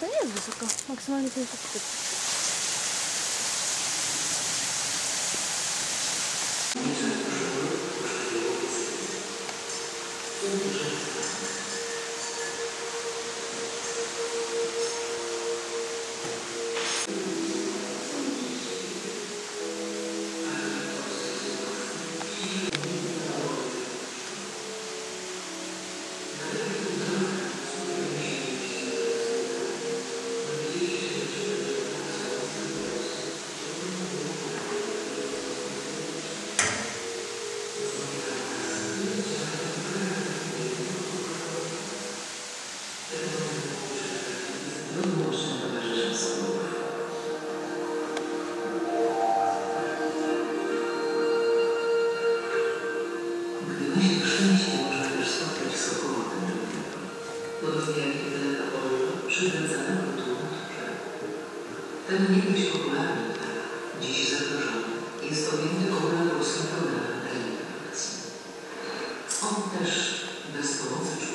とりあえずでしょうかマキシマルに転職して przywracanego tu ten niegdyś popularny dziś zagrożony, jest objęty ogólnopolskim programem reinkarnacji. On też bez pomocy człowieka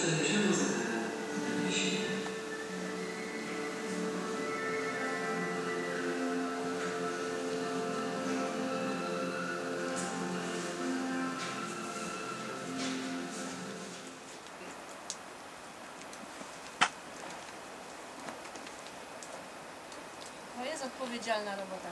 To jest odpowiedzialna robota.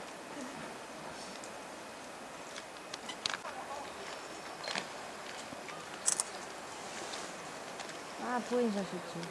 Ah, pois já chutou.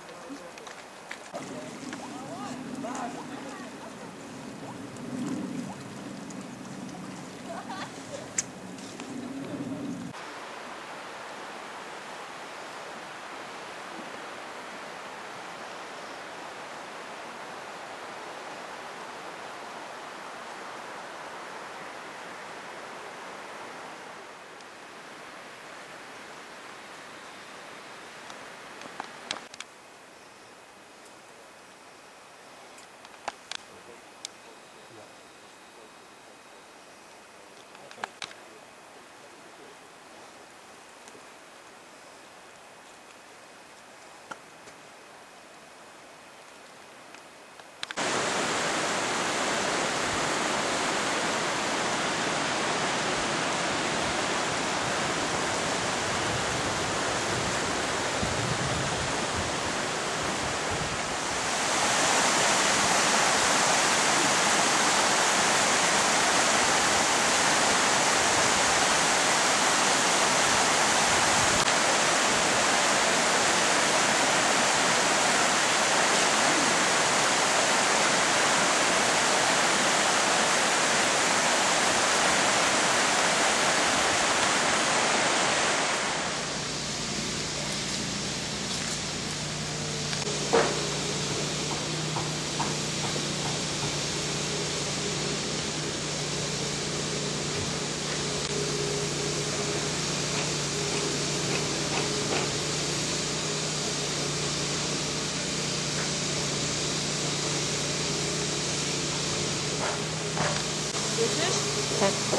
Thanks.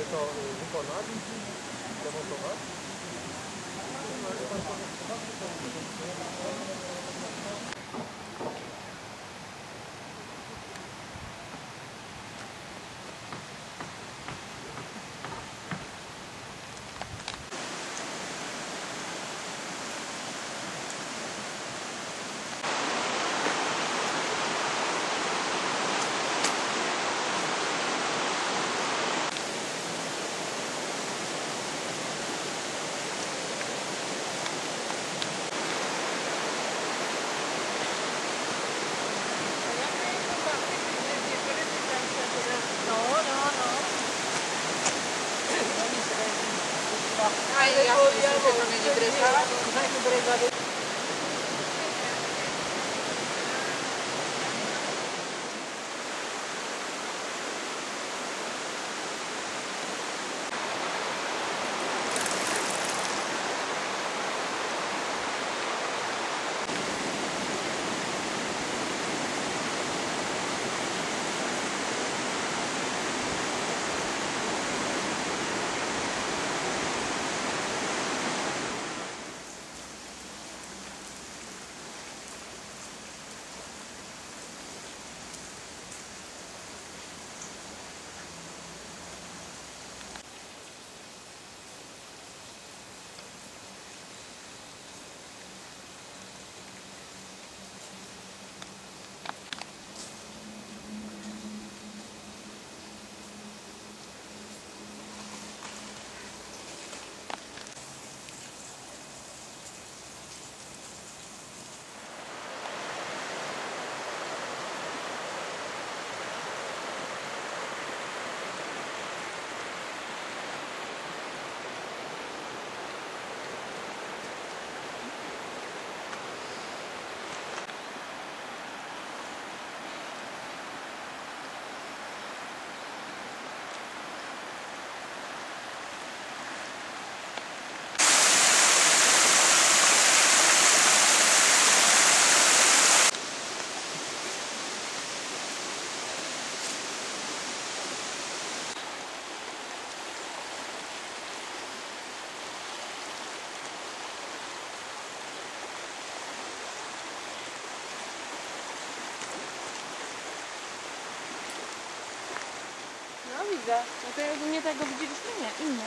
Rinconado, que é Ay, ya, widzę. No to jakby nie tego widzieliśmy, nie, inne.